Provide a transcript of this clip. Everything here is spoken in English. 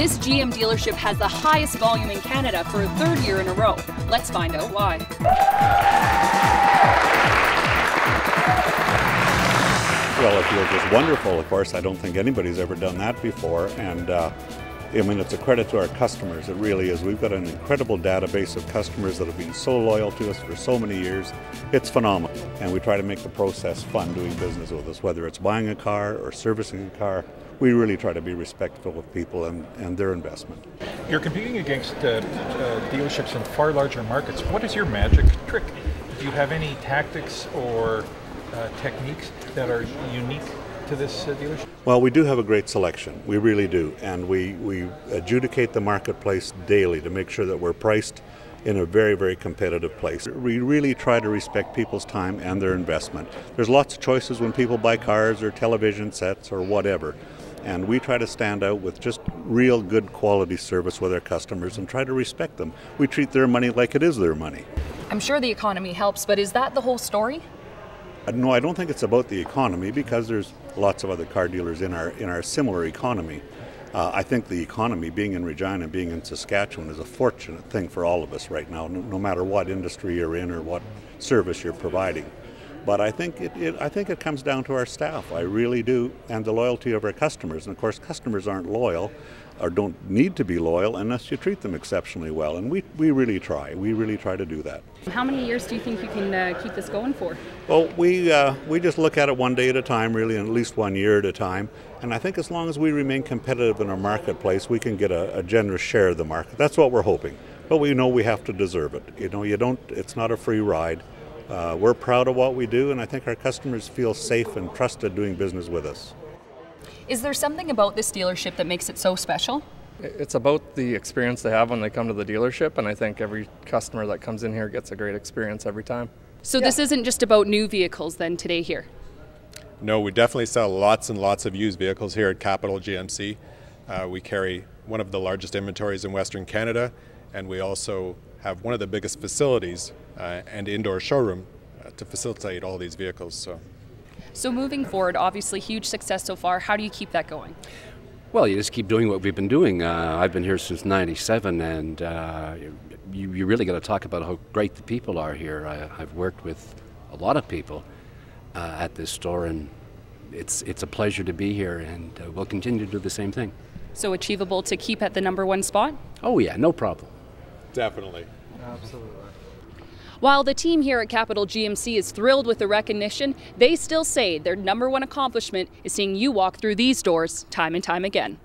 This GM dealership has the highest volume in Canada for a third year in a row. Let's find out why. Well, it feels just wonderful. Of course, I don't think anybody's ever done that before, and uh, I mean, it's a credit to our customers. It really is. We've got an incredible database of customers that have been so loyal to us for so many years. It's phenomenal, and we try to make the process fun doing business with us, whether it's buying a car or servicing a car. We really try to be respectful of people and, and their investment. You're competing against uh, uh, dealerships in far larger markets. What is your magic trick? Do you have any tactics or uh, techniques that are unique to this uh, dealership? Well, we do have a great selection. We really do. And we, we adjudicate the marketplace daily to make sure that we're priced in a very, very competitive place. We really try to respect people's time and their investment. There's lots of choices when people buy cars or television sets or whatever. And we try to stand out with just real good quality service with our customers and try to respect them. We treat their money like it is their money. I'm sure the economy helps, but is that the whole story? Uh, no, I don't think it's about the economy because there's lots of other car dealers in our in our similar economy. Uh, I think the economy, being in Regina, being in Saskatchewan, is a fortunate thing for all of us right now, no, no matter what industry you're in or what service you're providing. But I think it, it, I think it comes down to our staff. I really do, and the loyalty of our customers. And of course, customers aren't loyal or don't need to be loyal unless you treat them exceptionally well. And we, we really try. We really try to do that. How many years do you think you can uh, keep this going for? Well, we uh, we just look at it one day at a time, really, and at least one year at a time. And I think as long as we remain competitive in our marketplace, we can get a, a generous share of the market. That's what we're hoping. But we know we have to deserve it. You know, you don't. It's not a free ride. Uh, we're proud of what we do, and I think our customers feel safe and trusted doing business with us. Is there something about this dealership that makes it so special? It's about the experience they have when they come to the dealership, and I think every customer that comes in here gets a great experience every time. So, yeah. this isn't just about new vehicles then today here? No, we definitely sell lots and lots of used vehicles here at Capital GMC. Uh, we carry one of the largest inventories in Western Canada, and we also have one of the biggest facilities uh, and indoor showroom uh, to facilitate all these vehicles. So. so moving forward, obviously huge success so far. How do you keep that going? Well, you just keep doing what we've been doing. Uh, I've been here since '97, and uh, you, you, really got to talk about how great the people are here. I, have worked with a lot of people uh, at this store, and it's it's a pleasure to be here, and uh, we'll continue to do the same thing. So achievable to keep at the number one spot? Oh yeah, no problem. Definitely. Absolutely. While the team here at Capital GMC is thrilled with the recognition, they still say their number one accomplishment is seeing you walk through these doors time and time again.